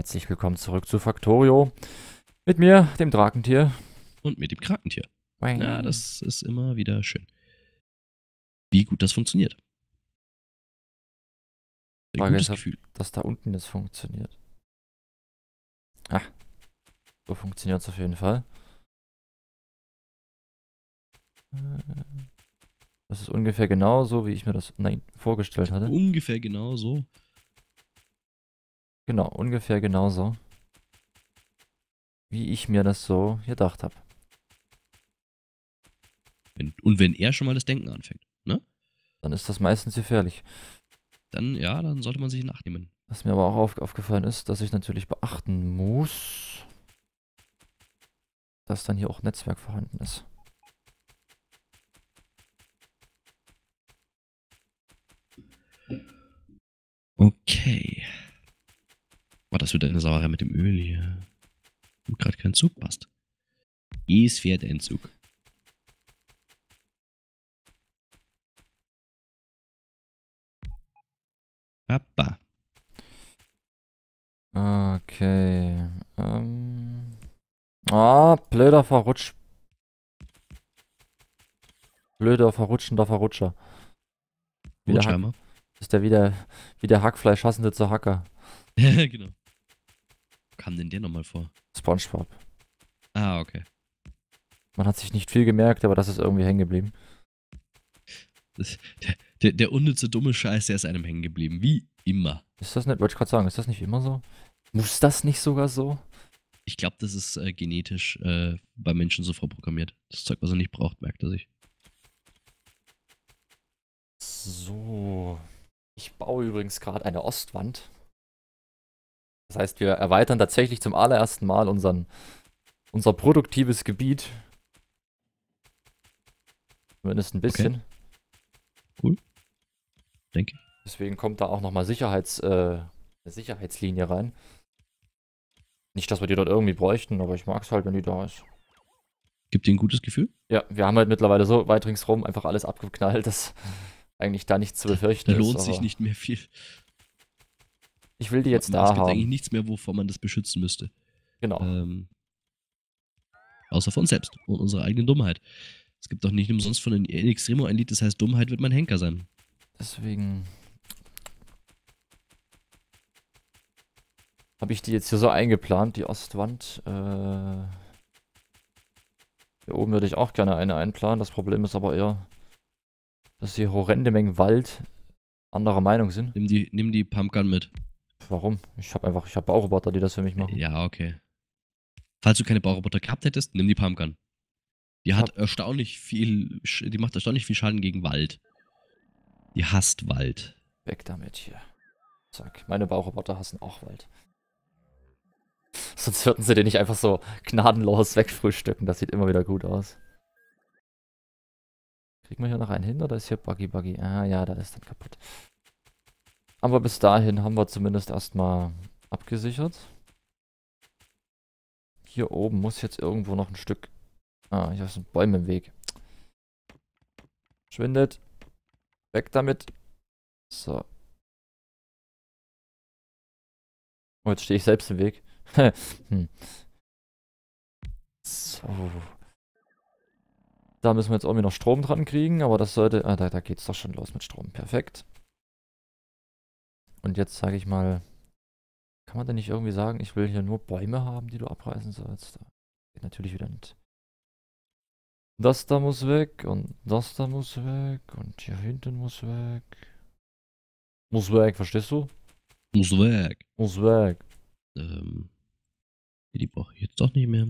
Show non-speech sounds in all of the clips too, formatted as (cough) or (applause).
Herzlich willkommen zurück zu Factorio. Mit mir, dem Drakentier. Und mit dem Krakentier. Wang. Ja, das ist immer wieder schön. Wie gut das funktioniert. Ein Frage gutes ist, Gefühl. dass da unten jetzt funktioniert. Ah, so funktioniert es auf jeden Fall. Äh, Das ist ungefähr genauso, wie ich mir das nein, vorgestellt hatte. Ungefähr genau so. Genau, ungefähr genauso. Wie ich mir das so gedacht habe. Und wenn er schon mal das Denken anfängt, ne? Dann ist das meistens gefährlich. Dann, ja, dann sollte man sich nachnehmen. Was mir aber auch auf, aufgefallen ist, dass ich natürlich beachten muss, dass dann hier auch Netzwerk vorhanden ist. Okay. War das wieder eine Sauerei mit dem Öl hier? Und gerade kein Zug passt. Es fährt ein Zug. Papa. Okay. Ähm. Ah, blöder Verrutsch. Blöder verrutschender Verrutscher. Wie der, Hack, ist der wieder wie der Hackfleisch hassende zur Hacker. (laughs) genau. Kam denn der nochmal vor? SpongeBob. Ah, okay. Man hat sich nicht viel gemerkt, aber das ist irgendwie hängen geblieben. Das, der, der, der unnütze dumme Scheiß, der ist einem hängen geblieben. Wie immer. Ist das nicht, wollte ich gerade sagen, ist das nicht immer so? Muss das nicht sogar so? Ich glaube, das ist äh, genetisch äh, bei Menschen so vorprogrammiert. Das Zeug, was er nicht braucht, merkt er sich. So. Ich baue übrigens gerade eine Ostwand. Das heißt, wir erweitern tatsächlich zum allerersten Mal unseren, unser produktives Gebiet. Zumindest ein bisschen. Denke ich. Deswegen kommt da auch nochmal Sicherheits, äh, eine Sicherheitslinie rein. Nicht, dass wir die dort irgendwie bräuchten, aber ich mag es halt, wenn die da ist. Gibt dir ein gutes Gefühl? Ja, wir haben halt mittlerweile so weit ringsrum einfach alles abgeknallt, dass eigentlich da nichts zu befürchten Da ist. lohnt sich nicht mehr viel. Ich will die jetzt es da gibt eigentlich haben. nichts mehr, wovor man das beschützen müsste. Genau. Ähm, außer von uns selbst und unserer eigenen Dummheit. Es gibt doch nicht umsonst von den in Extremo ein Lied, das heißt, Dummheit wird mein Henker sein. Deswegen habe ich die jetzt hier so eingeplant, die Ostwand. Äh, hier oben würde ich auch gerne eine einplanen. Das Problem ist aber eher, dass hier horrende Mengen Wald anderer Meinung sind. Nimm die, nimm die Pumpgun mit. Warum? Ich habe einfach, ich habe Bauroboter, die das für mich machen. Ja, okay. Falls du keine Bauroboter gehabt hättest, nimm die Pumpgun. Die hat erstaunlich viel, die macht erstaunlich viel Schaden gegen Wald. Die hasst Wald. Weg damit hier. Zack. Meine Bauroboter hassen auch Wald. Sonst würden sie den nicht einfach so gnadenlos wegfrühstücken. Das sieht immer wieder gut aus. Kriegen wir hier noch einen hin oder ist hier Buggy Buggy? Ah ja, da ist dann kaputt. Aber bis dahin haben wir zumindest erstmal abgesichert. Hier oben muss jetzt irgendwo noch ein Stück. Ah, hier sind Bäume im Weg. Schwindet. Weg damit. So. Oh, jetzt stehe ich selbst im Weg. (laughs) hm. So. Da müssen wir jetzt irgendwie noch Strom dran kriegen, aber das sollte. Ah, da, da geht's doch schon los mit Strom. Perfekt. Und jetzt sage ich mal. Kann man denn nicht irgendwie sagen, ich will hier nur Bäume haben, die du abreißen sollst? Da geht natürlich wieder nicht. Das da muss weg und das da muss weg und hier hinten muss weg. Muss weg, verstehst du? Muss weg. Muss weg. Ähm, die brauche ich jetzt doch nicht mehr.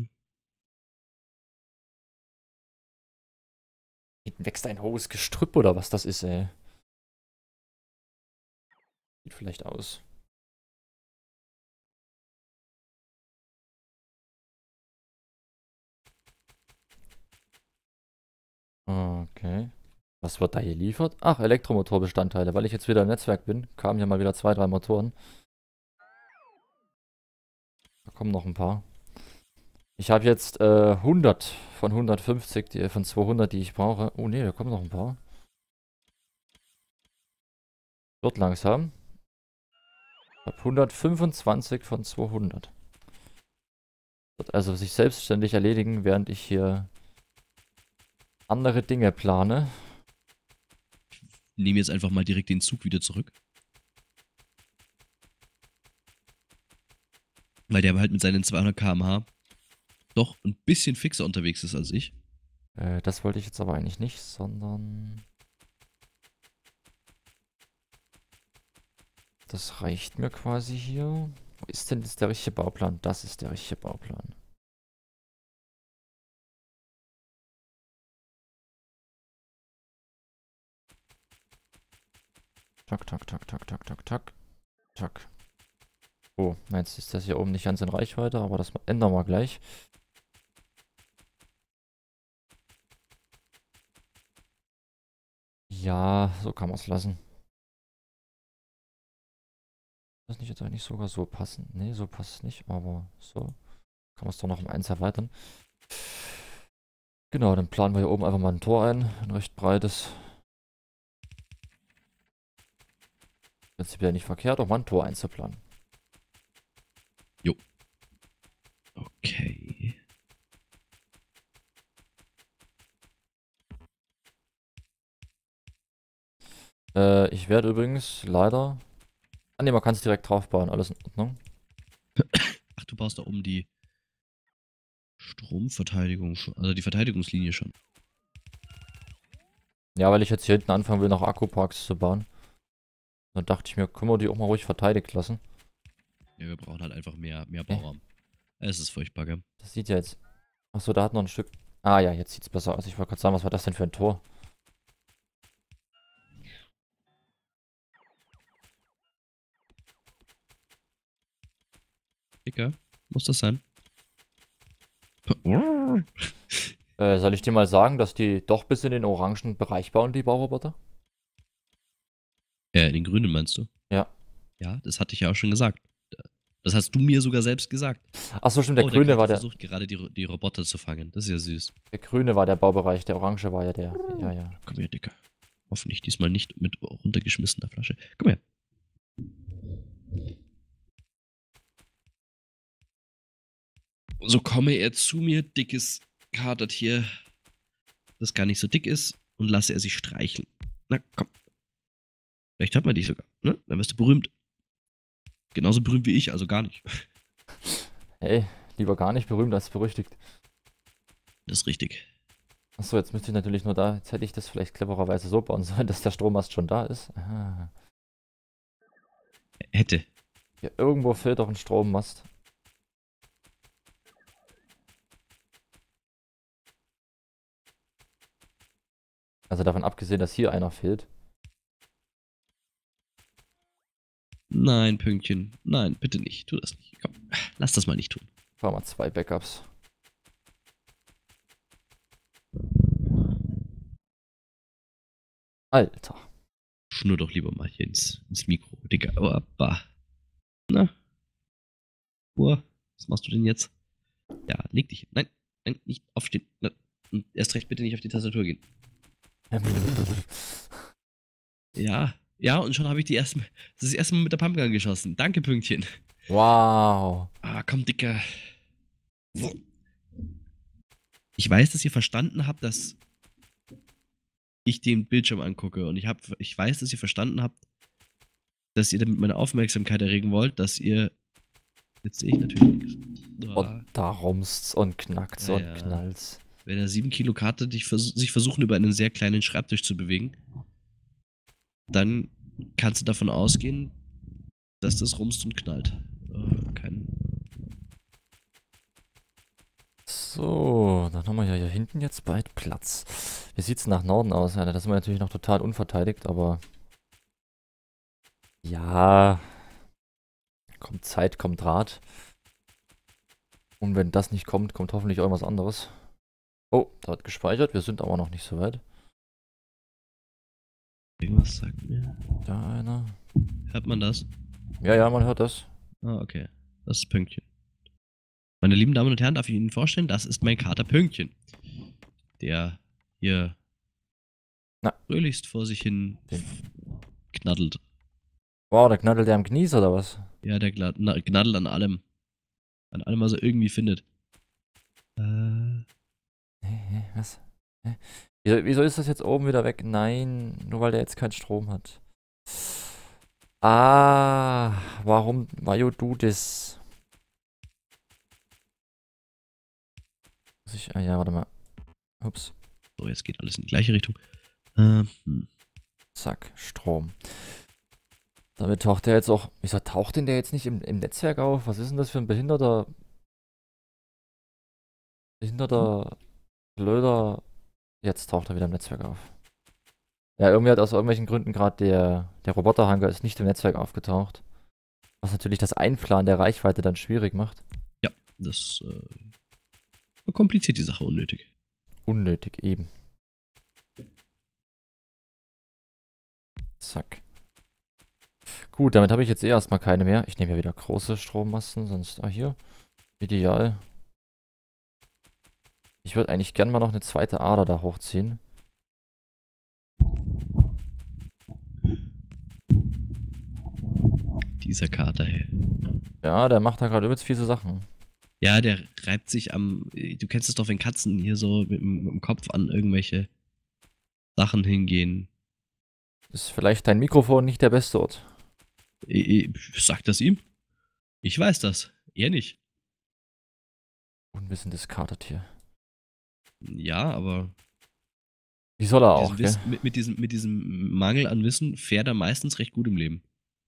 Hinten wächst ein hohes Gestrüpp oder was das ist, ey. Sieht vielleicht aus. Okay. Was wird da geliefert? Ach, Elektromotorbestandteile. Weil ich jetzt wieder im Netzwerk bin, kamen hier mal wieder zwei, drei Motoren. Da kommen noch ein paar. Ich habe jetzt äh, 100 von 150, die, von 200, die ich brauche. Oh ne, da kommen noch ein paar. Wird langsam. Habe 125 von 200. Wird also sich selbstständig erledigen, während ich hier andere Dinge plane. Ich nehme jetzt einfach mal direkt den Zug wieder zurück. Weil der halt mit seinen 200 km/h doch ein bisschen fixer unterwegs ist als ich. Äh, das wollte ich jetzt aber eigentlich nicht, sondern... Das reicht mir quasi hier. Wo ist denn jetzt der richtige Bauplan? Das ist der richtige Bauplan. Tak, tak, tak, tak, tak, tak, tak. Tak. Oh, jetzt ist das hier oben nicht ganz in Reichweite, aber das ändern wir gleich. Ja, so kann man es lassen. Das nicht jetzt eigentlich sogar so passen? Ne, so passt es nicht, aber so. Kann man es doch noch um eins erweitern. Genau, dann planen wir hier oben einfach mal ein Tor ein. Ein recht breites. Prinzipiell nicht verkehrt, auch mal ein Tor einzuplanen. Jo. Okay. Äh, ich werde übrigens leider Ah ne, man kann es direkt drauf bauen, alles in Ordnung. Ach, du baust da oben die Stromverteidigung schon, also die Verteidigungslinie schon. Ja, weil ich jetzt hier hinten anfangen will, noch Akkuparks zu bauen. Dann dachte ich mir, können wir die auch mal ruhig verteidigt lassen. Ja, wir brauchen halt einfach mehr, mehr Bauraum. Äh. Es ist furchtbar, gell? Das sieht ja jetzt... Achso, da hat noch ein Stück... Ah ja, jetzt sieht es besser aus. Ich wollte gerade sagen, was war das denn für ein Tor? Dicker, muss das sein? (laughs) äh, soll ich dir mal sagen, dass die doch bis in den orangen Bereich bauen, die Bauroboter? Ja, in den grünen meinst du? Ja. Ja, das hatte ich ja auch schon gesagt. Das hast du mir sogar selbst gesagt. Achso, stimmt, der oh, grüne der war der. versucht gerade die, die Roboter zu fangen. Das ist ja süß. Der grüne war der Baubereich, der orange war ja der. Ja, ja. Komm her, Dicker. Hoffentlich diesmal nicht mit runtergeschmissener Flasche. Komm her. So komme er zu mir, dickes Katertier, das gar nicht so dick ist, und lasse er sich streicheln. Na komm. Vielleicht hat man dich sogar, ne? Dann wirst du berühmt. Genauso berühmt wie ich, also gar nicht. (laughs) Hey, lieber gar nicht berühmt als berüchtigt. Das ist richtig. Achso, jetzt müsste ich natürlich nur da, jetzt hätte ich das vielleicht clevererweise so bauen sollen, (laughs) dass der Strommast schon da ist. Aha. Hätte. Hier irgendwo fehlt doch ein Strommast. Also davon abgesehen, dass hier einer fehlt. Nein, Pünktchen. Nein, bitte nicht. Tu das nicht. Komm, lass das mal nicht tun. Fahr mal zwei Backups. Alter. Schnur doch lieber mal hier ins, ins Mikro, Digga. Oh, bah. Na? Uhr, was machst du denn jetzt? Ja, leg dich hin. Nein, nein, nicht aufstehen. Na, erst recht bitte nicht auf die Tastatur gehen. Ja, ja, und schon habe ich die erste, das, ist das erste Mal mit der Pumpgun geschossen. Danke, Pünktchen. Wow. Ah, komm, Dicker. Ich weiß, dass ihr verstanden habt, dass ich den Bildschirm angucke. Und ich, hab, ich weiß, dass ihr verstanden habt, dass ihr damit meine Aufmerksamkeit erregen wollt, dass ihr. Jetzt sehe ich natürlich. Oh. Und da rumst's und knackt's ja, und knallt's wenn er 7 Kilo Karte dich vers sich versuchen, über einen sehr kleinen Schreibtisch zu bewegen, dann kannst du davon ausgehen, dass das rumst und knallt. Oh, kein so, dann haben wir ja hier hinten jetzt bald Platz. Wie sieht's nach Norden aus? Ja, da sind wir natürlich noch total unverteidigt, aber ja, kommt Zeit, kommt Rat. Und wenn das nicht kommt, kommt hoffentlich irgendwas anderes. Oh, da hat gespeichert. Wir sind aber noch nicht so weit. Irgendwas sagt mir. Da einer. Hört man das? Ja, ja, man hört das. Ah, okay. Das ist Pünktchen. Meine lieben Damen und Herren, darf ich Ihnen vorstellen, das ist mein Kater Pünktchen. Der hier Na. fröhlichst vor sich hin Den. knaddelt. Wow, der knaddelt ja am Knies oder was? Ja, der gnadelt an allem. An allem, was er irgendwie findet. Äh, Hä, was? Hä? Wieso, wieso ist das jetzt oben wieder weg? Nein, nur weil der jetzt keinen Strom hat. Ah, warum, why du das? Muss ich, ah ja, warte mal. Ups, so, jetzt geht alles in die gleiche Richtung. Ähm, hm. zack, Strom. Damit taucht der jetzt auch, wieso taucht denn der jetzt nicht im, im Netzwerk auf? Was ist denn das für ein behinderter, behinderter, blöder, jetzt taucht er wieder im Netzwerk auf. Ja, irgendwie hat aus irgendwelchen Gründen gerade der, der Roboterhanger ist nicht im Netzwerk aufgetaucht. Was natürlich das Einplanen der Reichweite dann schwierig macht. Das äh, verkompliziert die Sache unnötig. Unnötig eben. Zack. Gut, damit habe ich jetzt eh erstmal keine mehr. Ich nehme ja wieder große Strommasten, sonst. Ah, hier. Ideal. Ich würde eigentlich gern mal noch eine zweite Ader da hochziehen. Dieser Kater, hey. Ja, der macht da gerade übelst viele Sachen. Ja, der reibt sich am. Du kennst es doch, wenn Katzen hier so mit, dem- mit dem Kopf an irgendwelche Sachen hingehen. Ist vielleicht dein Mikrofon nicht der beste Ort. Ich, ich sag das ihm. Ich weiß das. Er nicht. Unwissendes Katertier. Ja, aber Wie soll er auch, gell? Wiss- mit, mit, diesem, mit diesem Mangel an Wissen fährt er meistens recht gut im Leben.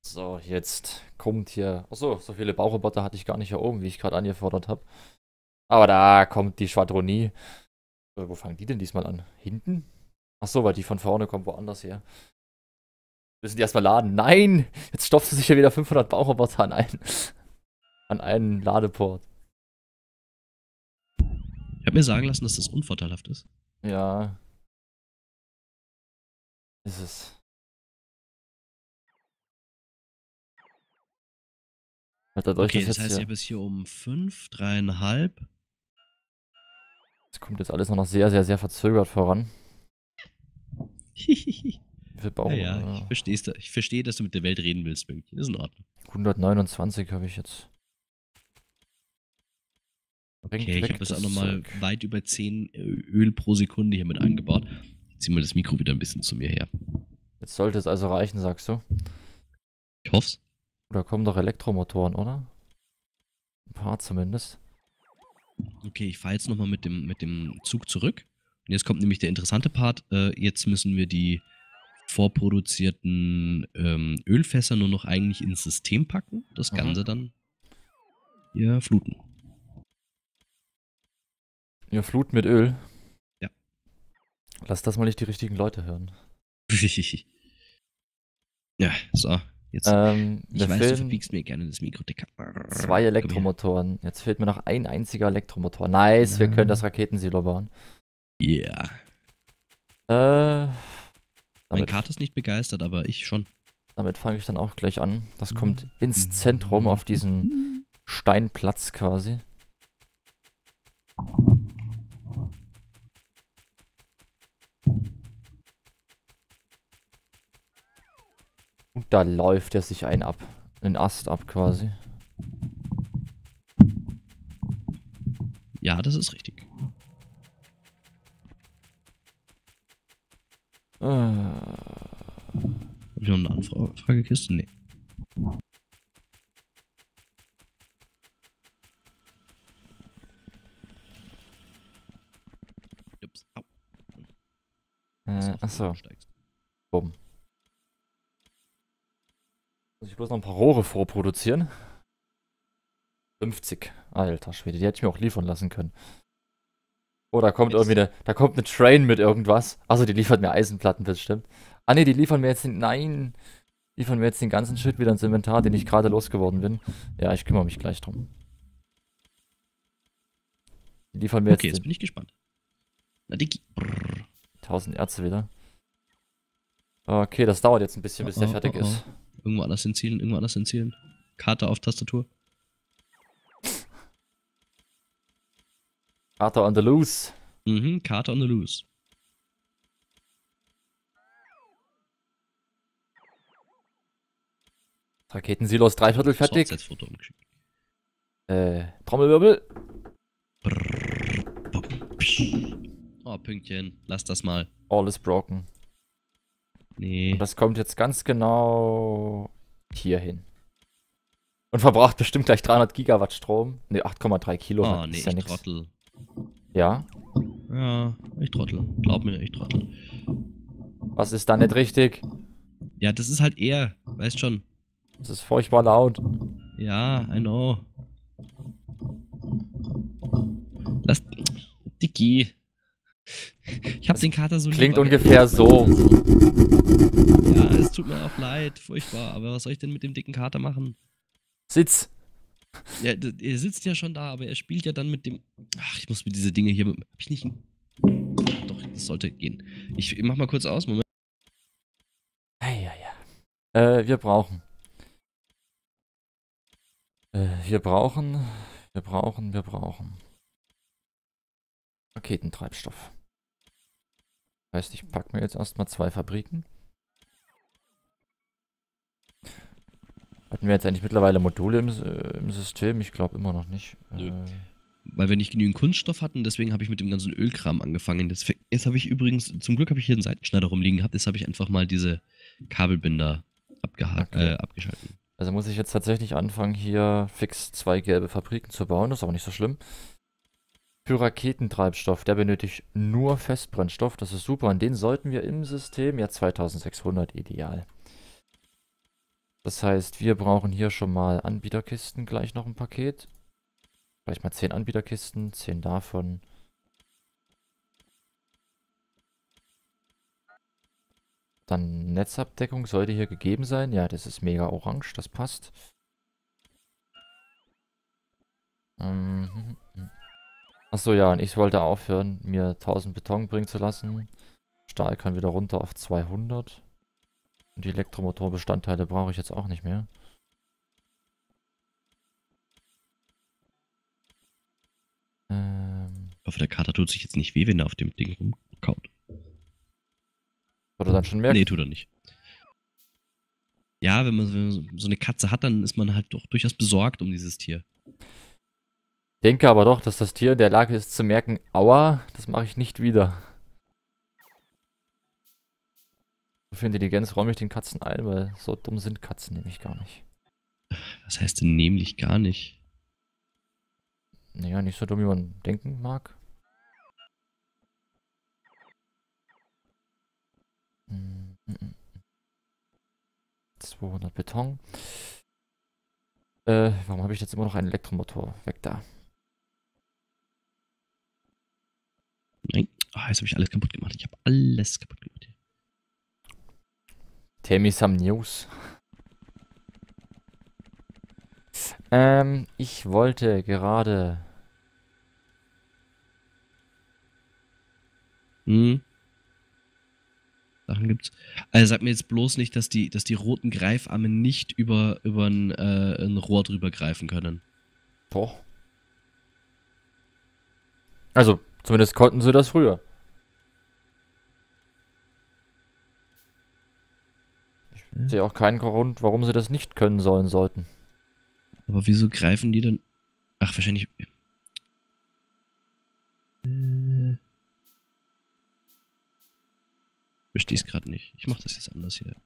So, jetzt kommt hier. Achso, so viele Bauroboter hatte ich gar nicht hier oben, wie ich gerade angefordert habe. Aber da kommt die Schwadronie. Äh, wo fangen die denn diesmal an? Hinten? Achso, weil die von vorne kommen woanders her. Müssen die erstmal laden? Nein! Jetzt stopft sie sich ja wieder 500 Bauroboter an einen, an einen Ladeport. Ich habe mir sagen lassen, dass das unvorteilhaft ist. Ja. Ist es. Halt dadurch, Okay, das jetzt heißt, ich habe es hier um fünf, dreieinhalb. Es kommt jetzt alles noch sehr, sehr, sehr verzögert voran. Wie viel Bau? ja, ja, ich versteh's da. Ich verstehe, dass du mit der Welt reden willst, München. Ist in Ordnung. 129 habe ich jetzt. Okay, ich habe das auch nochmal weit über 10 Öl pro Sekunde hier mit eingebaut. Ziehen wir das Mikro wieder ein bisschen zu mir her. Jetzt sollte es also reichen, sagst du? Ich hoff's. Oder kommen doch Elektromotoren, oder? Ein paar zumindest. Okay, ich fahre jetzt nochmal mit dem, mit dem Zug zurück. Und jetzt kommt nämlich der interessante Part. Äh, jetzt müssen wir die vorproduzierten ähm, Ölfässer nur noch eigentlich ins System packen. Das Mhm. Ganze dann hier fluten. Ihr Flut mit Öl. Ja. Lass das mal nicht die richtigen Leute hören. (laughs) ja, so. Jetzt, Ähm, ich weiß, du fehlen verbiegst mir gerne das Mikro, Dicker. zwei. Elektromotoren. Jetzt fehlt mir noch ein einziger Elektromotor. Nice, wir Ja. können das Raketensilo bauen. Yeah. Äh, Mein Kater ist nicht begeistert, aber ich schon. damit fange ich dann auch gleich an. Das kommt Mhm. ins Zentrum auf diesen Steinplatz quasi. Und da läuft er sich ein ab. Einen Ast ab quasi. Ja, das ist richtig. Äh, Hab ich noch eine Anfragekiste? Nee. Ups. Au. äh, achso, Steigst. bumm. Muss ich bloß noch ein paar Rohre vorproduzieren? 50. Alter Schwede, die hätte ich mir auch liefern lassen können. Oh, da kommt irgendwie eine, da kommt eine Train mit irgendwas. Achso, die liefert mir Eisenplatten, das stimmt. Ah ne, die liefern mir jetzt den, nein, liefern mir jetzt den ganzen Shit wieder ins Inventar, den ich gerade losgeworden bin. Ja, ich kümmere mich gleich drum. Die liefern mir Okay, jetzt jetzt bin ich gespannt. Na, Dicky. Brrr. den 1000 Ärzte wieder. Okay, das dauert jetzt ein bisschen, bis der Oh, oh, fertig oh, ist. Irgendwo anders hinzielen, irgendwo anders hinzielen. Karte auf Tastatur. Carter on the loose. Mhm, Karte on the loose. Raketensilos dreiviertel fertig. Umgeschickt. Äh, Trommelwirbel. Brrr. Oh, Pünktchen. Lass das mal. All is broken. Nee. Und das kommt jetzt ganz genau hier hin. Und verbraucht bestimmt gleich 300 Gigawatt Strom. Ne, 8,3 Kilowatt. Oh, nee, ist ja ich nix. trottel. Ja? Ja, ich trottel. Glaub mir, ich trottel. Was ist da nicht richtig? Ja, das ist halt er. Weißt schon. Das ist furchtbar laut. Ja, I know. Lass. Dicky. Ich hab den Kater so Klingt ungefähr so. Ja, es tut mir auch leid. Furchtbar. Aber was soll ich denn mit dem dicken Kater machen? Sitz. Ja, er sitzt ja schon da, aber er spielt ja dann mit dem. Ach, ich muss mir diese Dinge hier. Hab ich nicht. ein- Doch, das sollte gehen. Ich mach mal kurz aus. Moment. Ja, ja, ja. Äh, wir brauchen. Äh, wir brauchen. Wir brauchen, wir brauchen. Raketentreibstoff. Heißt, ich packe mir jetzt erstmal zwei Fabriken. Hatten wir jetzt eigentlich mittlerweile Module im, äh, im System? Ich glaube immer noch nicht. Nö. Äh, Weil wir nicht genügend Kunststoff hatten, deswegen habe ich mit dem ganzen Ölkram angefangen. Jetzt, fäng- jetzt habe ich übrigens, zum Glück habe ich hier einen Seitenschneider rumliegen gehabt, jetzt habe ich einfach mal diese Kabelbinder abgehakt, Okay. äh, abgeschalten. Also muss ich jetzt tatsächlich anfangen, hier fix zwei gelbe Fabriken zu bauen. Das ist aber nicht so schlimm. Für Raketentreibstoff, der benötigt nur Festbrennstoff. Das ist super. Und den sollten wir im System, ja 2600 ideal. Das heißt, wir brauchen hier schon mal Anbieterkisten, gleich noch ein Paket. Gleich mal 10 Anbieterkisten, 10 davon. Dann Netzabdeckung sollte hier gegeben sein. Ja, das ist mega orange, das passt. Ähm, Achso, ja, und ich wollte aufhören, mir 1000 Beton bringen zu lassen. Stahl kann wieder runter auf 200. Und die Elektromotorbestandteile brauche ich jetzt auch nicht mehr. Ähm, hoffe, der Kater tut sich jetzt nicht weh, wenn er auf dem Ding rumkaut. oder dann schon merkt, Nee, tut er nicht. Ja, wenn man, wenn man so eine Katze hat, dann ist man halt doch durchaus besorgt um dieses Tier. Denke aber doch, dass das Tier in der Lage ist zu merken, aua, das mache ich nicht wieder. So viel Intelligenz räume ich den Katzen ein, weil so dumm sind Katzen nämlich gar nicht. Was heißt denn nämlich gar nicht? Naja, nicht so dumm, wie man denken mag. Mm. 200 Beton. Äh, warum habe ich jetzt immer noch einen Elektromotor? Weg da. Nein. Ah, jetzt habe ich alles kaputt gemacht. Ich habe alles kaputt gemacht. Tell me some news. Ähm, ich wollte gerade. Hm. Sachen gibt's. Also sag mir jetzt bloß nicht, dass die, dass die roten Greifarme nicht über, über ein, äh, ein Rohr drüber greifen können. Doch. Also, zumindest konnten sie das früher. Ich sehe auch keinen Grund, warum sie das nicht können sollen sollten. Aber wieso greifen die dann? Ach, wahrscheinlich. Äh. Verstehe es gerade nicht. Ich mache das jetzt anders hier.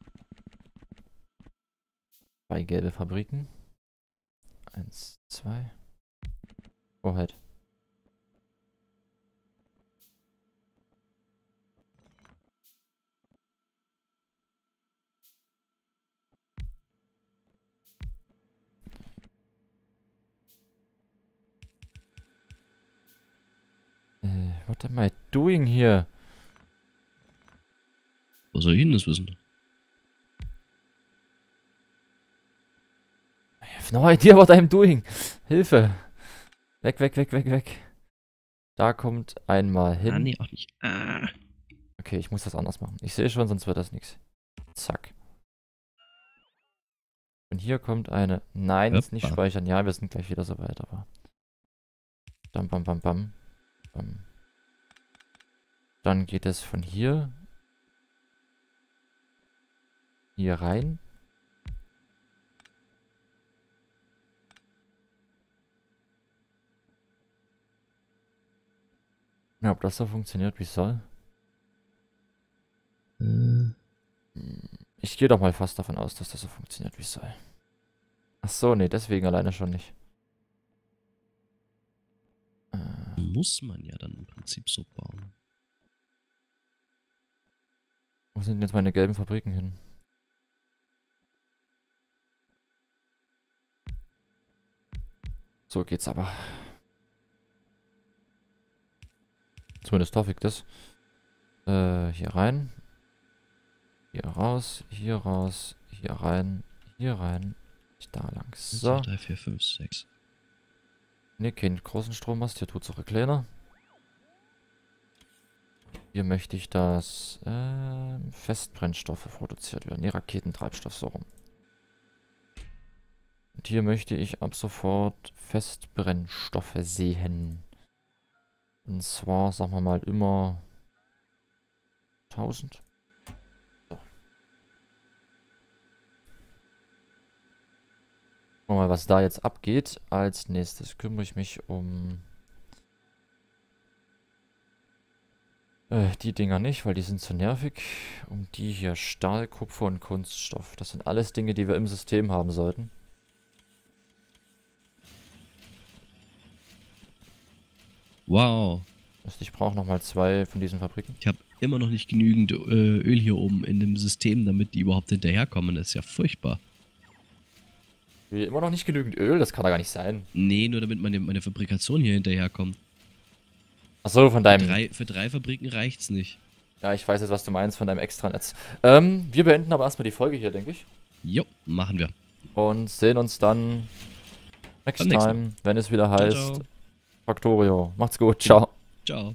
Zwei gelbe Fabriken. Eins, zwei. Oh, halt. What am I doing here? Wo soll ich denn das wissen? I have no idea what I'm doing. Hilfe. Weg, weg, weg, weg, weg. Da kommt einmal hin. Ah, nee, auch nicht. Ah. Okay, ich muss das anders machen. Ich sehe schon, sonst wird das nichts. Zack. Und hier kommt eine. Nein, jetzt nicht Hoppa. speichern. Ja, wir sind gleich wieder soweit, aber. Bam, bam, bam, bam. bam. Dann geht es von hier hier rein. Ja, ob das so funktioniert, wie es soll. Ich gehe doch mal fast davon aus, dass das so funktioniert, wie es soll. Ach so, nee, deswegen alleine schon nicht. Äh. Muss man ja dann im Prinzip so bauen wo sind jetzt meine gelben Fabriken hin? So geht's aber. Zumindest hoffe ich das. Äh, hier rein. Hier raus, hier raus, hier rein, hier rein, da lang. So. 3, 4, 5, 6. Ne, keinen großen Strommast, hier tut's auch ein kleiner. Hier möchte ich, dass ähm, Festbrennstoffe produziert werden. Ne, Raketentreibstoff, so rum. Und hier möchte ich ab sofort Festbrennstoffe sehen. Und zwar, sagen wir mal, immer 1000. So. Mal, was da jetzt abgeht. Als nächstes kümmere ich mich um äh, die Dinger nicht, weil die sind zu nervig. Um die hier Stahl, Kupfer und Kunststoff. Das sind alles Dinge, die wir im System haben sollten. Wow. Ich brauche nochmal zwei von diesen Fabriken. Ich habe immer noch nicht genügend äh, Öl hier oben in dem System, damit die überhaupt hinterherkommen. Das ist ja furchtbar. Wie, Immer noch nicht genügend Öl? Das kann doch gar nicht sein. Nee, nur damit meine, meine Fabrikation hier hinterherkommt. Achso, von Für deinem... drei, für drei Fabriken reicht's nicht. Ja, ich weiß jetzt, was du meinst, von deinem Extranetz. Ähm, wir beenden aber erstmal die Folge hier, denke ich. Jo, machen wir. Und sehen uns dann next Beim nächsten time, wenn es wieder Ciao, heißt ciao. Factorio. Macht's gut, ciao. Ciao.